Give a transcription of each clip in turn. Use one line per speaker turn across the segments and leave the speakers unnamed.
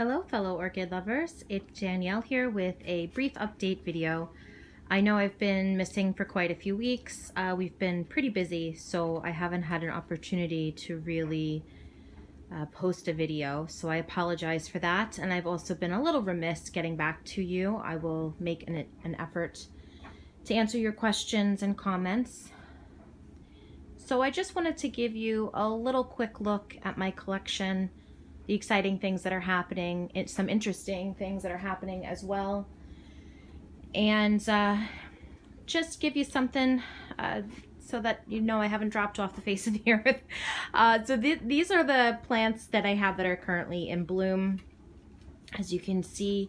Hello fellow orchid lovers, it's Danielle here with a brief update video. I know I've been missing for quite a few weeks. Uh, we've been pretty busy so I haven't had an opportunity to really uh, post a video so I apologize for that and I've also been a little remiss getting back to you. I will make an, an effort to answer your questions and comments. So I just wanted to give you a little quick look at my collection the exciting things that are happening, some interesting things that are happening as well. And uh, just give you something uh, so that you know I haven't dropped off the face of the earth. Uh, so th these are the plants that I have that are currently in bloom. As you can see,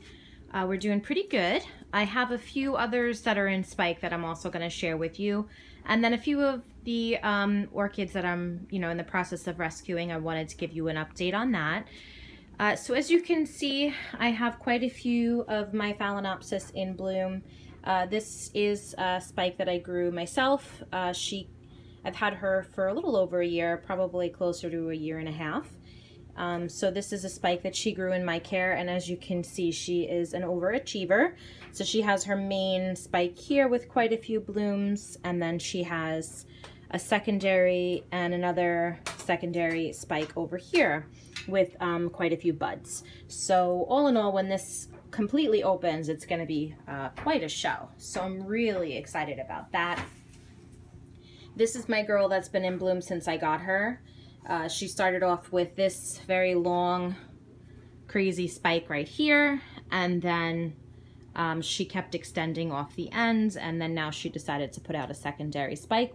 uh, we're doing pretty good. I have a few others that are in spike that I'm also going to share with you. And then a few of the um, orchids that I'm, you know, in the process of rescuing, I wanted to give you an update on that. Uh, so as you can see, I have quite a few of my Phalaenopsis in bloom. Uh, this is a spike that I grew myself. Uh, she, I've had her for a little over a year, probably closer to a year and a half. Um, so this is a spike that she grew in my care, and as you can see, she is an overachiever. So she has her main spike here with quite a few blooms, and then she has a secondary and another secondary spike over here with um, quite a few buds. So all in all, when this completely opens, it's going to be uh, quite a show. So I'm really excited about that. This is my girl that's been in bloom since I got her. Uh, she started off with this very long, crazy spike right here, and then um, she kept extending off the ends, and then now she decided to put out a secondary spike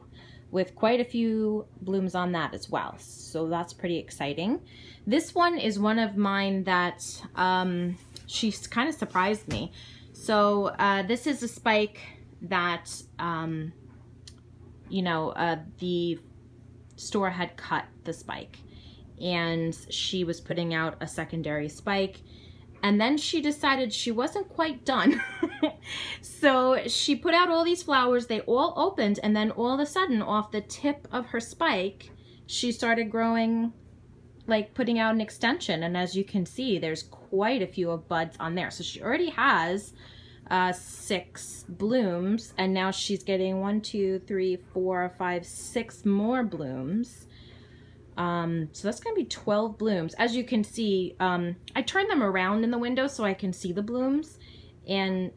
with quite a few blooms on that as well. So that's pretty exciting. This one is one of mine that um, she's kind of surprised me. So uh, this is a spike that, um, you know, uh, the store had cut the spike and she was putting out a secondary spike and then she decided she wasn't quite done. so she put out all these flowers, they all opened, and then all of a sudden, off the tip of her spike, she started growing, like putting out an extension. And as you can see, there's quite a few of buds on there. So she already has uh, six blooms, and now she's getting one, two, three, four, five, six more blooms. Um, so that's going to be 12 blooms. As you can see, um, I turned them around in the window so I can see the blooms. And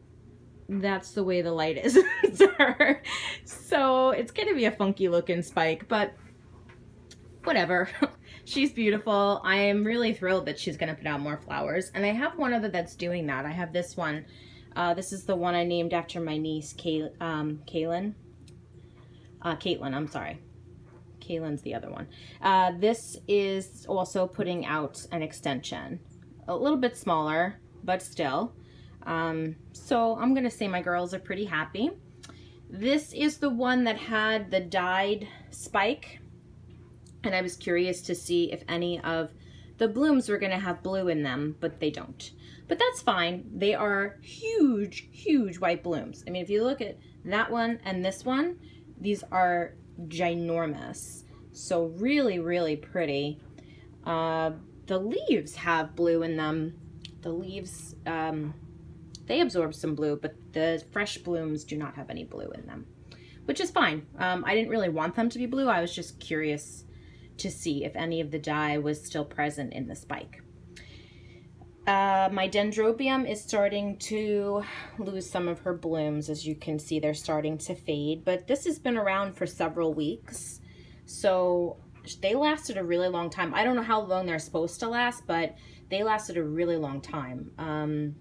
that's the way the light is. so it's going to be a funky looking spike, but whatever. she's beautiful. I am really thrilled that she's going to put out more flowers. And I have one other that's doing that. I have this one. Uh, this is the one I named after my niece, Kay um, Kaylin. Uh, Caitlin, I'm sorry. Kaylin's the other one. Uh, this is also putting out an extension. A little bit smaller, but still. Um, so I'm going to say my girls are pretty happy. This is the one that had the dyed spike. And I was curious to see if any of the blooms were going to have blue in them, but they don't. But that's fine. They are huge, huge white blooms. I mean, if you look at that one and this one, these are ginormous. So really, really pretty. Uh, the leaves have blue in them. The leaves, um, they absorb some blue, but the fresh blooms do not have any blue in them, which is fine. Um, I didn't really want them to be blue. I was just curious to see if any of the dye was still present in the spike. Uh, my dendrobium is starting to lose some of her blooms. As you can see, they're starting to fade, but this has been around for several weeks. So they lasted a really long time. I don't know how long they're supposed to last, but they lasted a really long time. Um,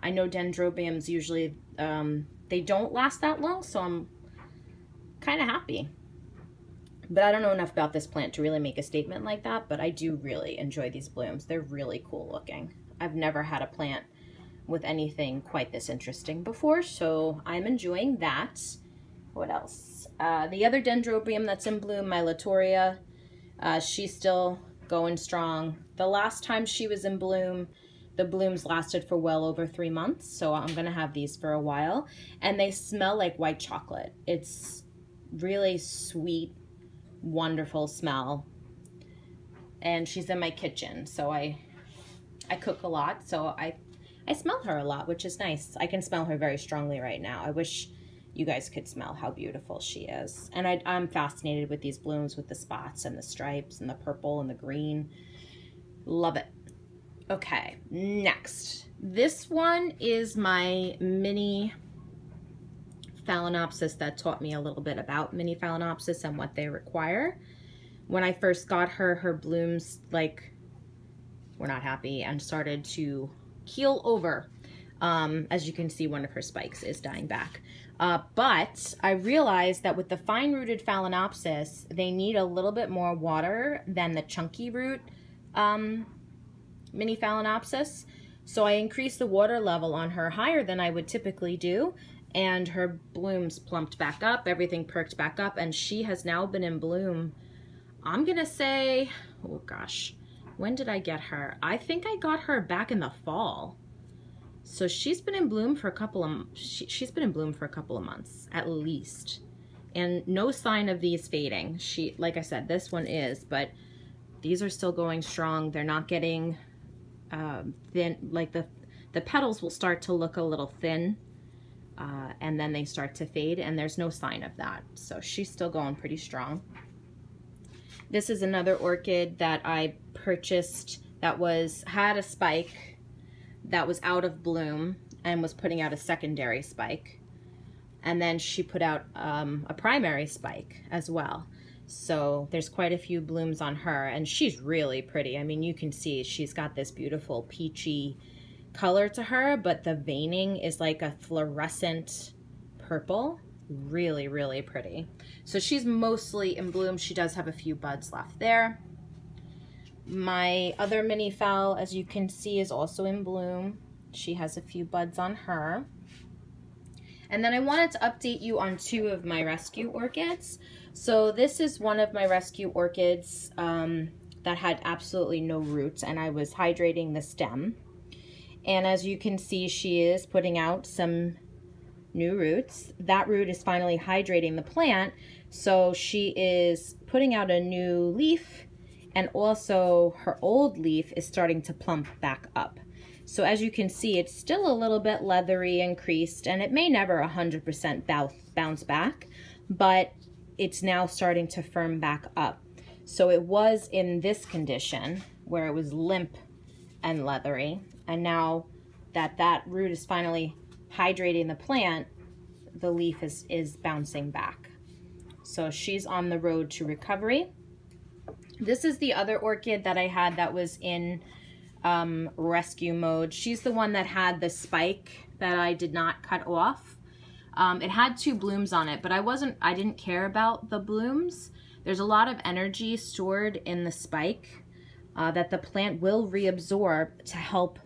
I know dendrobiums usually, um, they don't last that long, so I'm kind of happy. But I don't know enough about this plant to really make a statement like that, but I do really enjoy these blooms. They're really cool looking. I've never had a plant with anything quite this interesting before, so I'm enjoying that. What else? Uh, the other dendrobium that's in bloom, my Latouria, uh, she's still going strong. The last time she was in bloom, the blooms lasted for well over three months, so I'm gonna have these for a while. And they smell like white chocolate. It's really sweet, wonderful smell. And she's in my kitchen, so I I cook a lot, so I I smell her a lot, which is nice. I can smell her very strongly right now. I wish you guys could smell how beautiful she is. And I, I'm fascinated with these blooms with the spots and the stripes and the purple and the green. Love it. Okay, next. This one is my mini Phalaenopsis that taught me a little bit about mini Phalaenopsis and what they require. When I first got her, her blooms like were not happy and started to keel over. Um, as you can see, one of her spikes is dying back. Uh, but I realized that with the fine-rooted Phalaenopsis, they need a little bit more water than the chunky root um, mini Phalaenopsis. So I increased the water level on her higher than I would typically do, and her blooms plumped back up, everything perked back up, and she has now been in bloom, I'm gonna say, oh gosh, when did I get her? I think I got her back in the fall. So she's been in bloom for a couple of, she, she's been in bloom for a couple of months at least. And no sign of these fading. She, like I said, this one is, but these are still going strong. They're not getting um, thin, like the, the petals will start to look a little thin uh, and then they start to fade and there's no sign of that. So she's still going pretty strong. This is another orchid that I purchased that was had a spike that was out of bloom and was putting out a secondary spike. And then she put out um, a primary spike as well. So there's quite a few blooms on her and she's really pretty. I mean, you can see she's got this beautiful peachy color to her, but the veining is like a fluorescent purple really, really pretty. So she's mostly in bloom. She does have a few buds left there. My other mini phal, as you can see, is also in bloom. She has a few buds on her. And then I wanted to update you on two of my rescue orchids. So this is one of my rescue orchids um, that had absolutely no roots and I was hydrating the stem. And as you can see, she is putting out some new roots. That root is finally hydrating the plant, so she is putting out a new leaf and also her old leaf is starting to plump back up. So as you can see, it's still a little bit leathery and creased, and it may never 100% bounce back, but it's now starting to firm back up. So it was in this condition where it was limp and leathery, and now that that root is finally hydrating the plant, the leaf is, is bouncing back. So she's on the road to recovery. This is the other orchid that I had that was in um, rescue mode. She's the one that had the spike that I did not cut off. Um, it had two blooms on it, but I wasn't, I didn't care about the blooms. There's a lot of energy stored in the spike uh, that the plant will reabsorb to help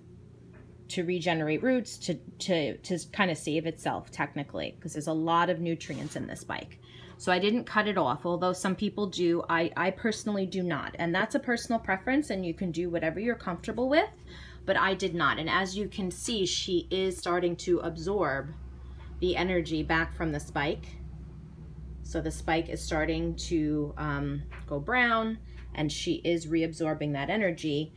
to regenerate roots, to, to, to kind of save itself technically, because there's a lot of nutrients in this spike. So I didn't cut it off, although some people do. I, I personally do not. And that's a personal preference and you can do whatever you're comfortable with, but I did not. And as you can see, she is starting to absorb the energy back from the spike. So the spike is starting to um, go brown and she is reabsorbing that energy.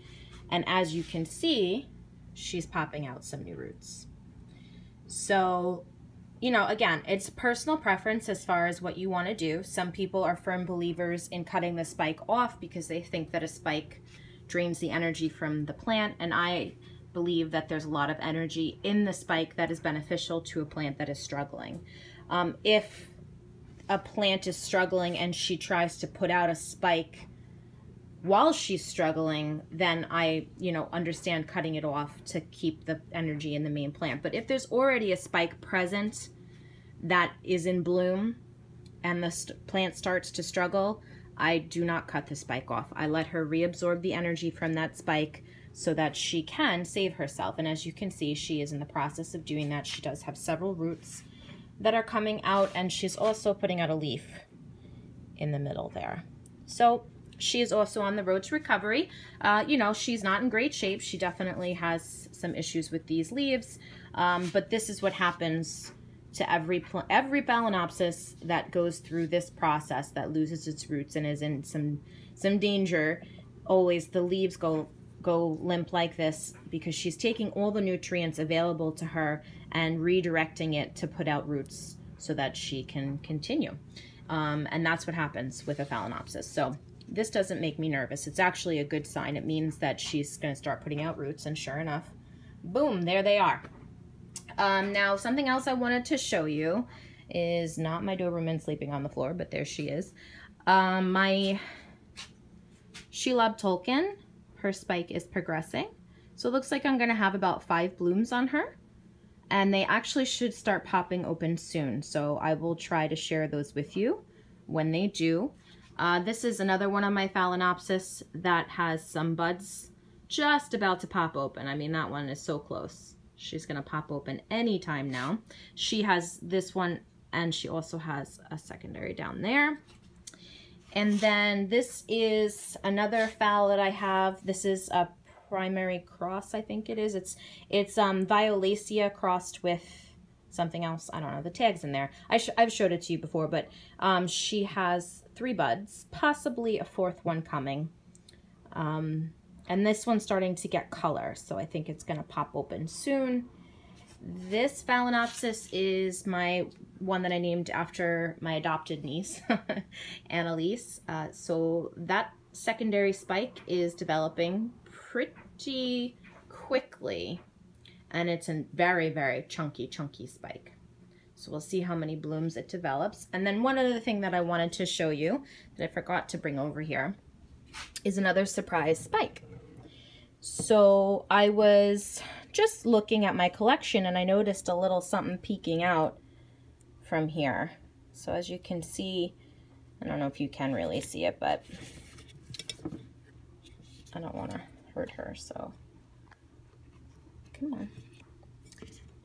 And as you can see, she's popping out some new roots. So, you know, again, it's personal preference as far as what you want to do. Some people are firm believers in cutting the spike off because they think that a spike drains the energy from the plant. And I believe that there's a lot of energy in the spike that is beneficial to a plant that is struggling. Um, if a plant is struggling and she tries to put out a spike while she's struggling, then I, you know, understand cutting it off to keep the energy in the main plant. But if there's already a spike present that is in bloom and the plant starts to struggle, I do not cut the spike off. I let her reabsorb the energy from that spike so that she can save herself. And as you can see, she is in the process of doing that. She does have several roots that are coming out and she's also putting out a leaf in the middle there. So she is also on the road to recovery. Uh, you know, she's not in great shape. She definitely has some issues with these leaves. Um, but this is what happens to every every Phalaenopsis that goes through this process that loses its roots and is in some some danger. Always the leaves go go limp like this because she's taking all the nutrients available to her and redirecting it to put out roots so that she can continue. Um, and that's what happens with a phalaenopsis. So this doesn't make me nervous. It's actually a good sign. It means that she's going to start putting out roots. And sure enough, boom, there they are. Um, now, something else I wanted to show you is not my Doberman sleeping on the floor, but there she is. Um, my Shelob Tolkien, her spike is progressing. So it looks like I'm going to have about five blooms on her. And they actually should start popping open soon. So I will try to share those with you when they do. Uh, this is another one of my Phalaenopsis that has some buds just about to pop open. I mean, that one is so close. She's going to pop open anytime now. She has this one and she also has a secondary down there. And then this is another phal that I have. This is a primary cross, I think it is. It's it's um, Violacea crossed with something else. I don't know. The tag's in there. I sh I've showed it to you before, but um, she has three buds, possibly a fourth one coming. Um, and this one's starting to get color, so I think it's going to pop open soon. This Phalaenopsis is my one that I named after my adopted niece, Annalise. Uh, so that secondary spike is developing pretty quickly, and it's a very, very chunky, chunky spike. So we'll see how many blooms it develops. And then one other thing that I wanted to show you that I forgot to bring over here is another surprise spike. So I was just looking at my collection and I noticed a little something peeking out from here. So as you can see, I don't know if you can really see it, but I don't want to hurt her, so come on.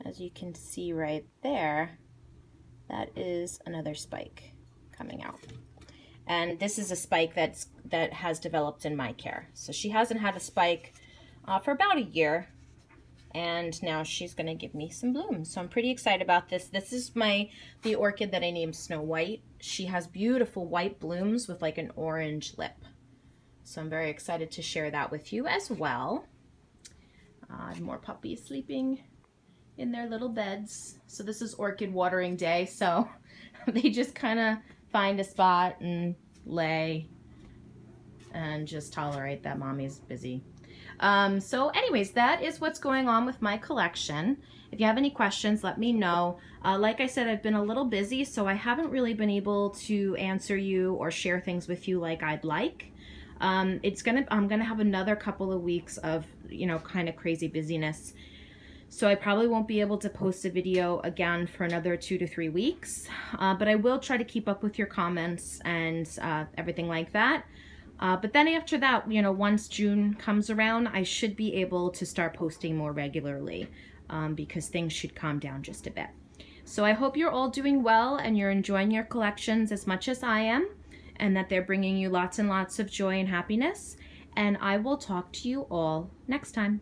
As you can see right there, that is another spike coming out. And this is a spike that's that has developed in my care. So she hasn't had a spike uh, for about a year. And now she's going to give me some blooms. So I'm pretty excited about this. This is my the orchid that I named Snow White. She has beautiful white blooms with like an orange lip. So I'm very excited to share that with you as well. Uh, more puppies sleeping in their little beds. So this is orchid watering day. So they just kind of find a spot and lay and just tolerate that mommy's busy. Um, so anyways, that is what's going on with my collection. If you have any questions, let me know. Uh, like I said, I've been a little busy, so I haven't really been able to answer you or share things with you like I'd like. Um, it's gonna, I'm gonna have another couple of weeks of, you know, kind of crazy busyness. So I probably won't be able to post a video again for another two to three weeks, uh, but I will try to keep up with your comments and uh, everything like that. Uh, but then after that, you know, once June comes around, I should be able to start posting more regularly um, because things should calm down just a bit. So I hope you're all doing well and you're enjoying your collections as much as I am and that they're bringing you lots and lots of joy and happiness. And I will talk to you all next time.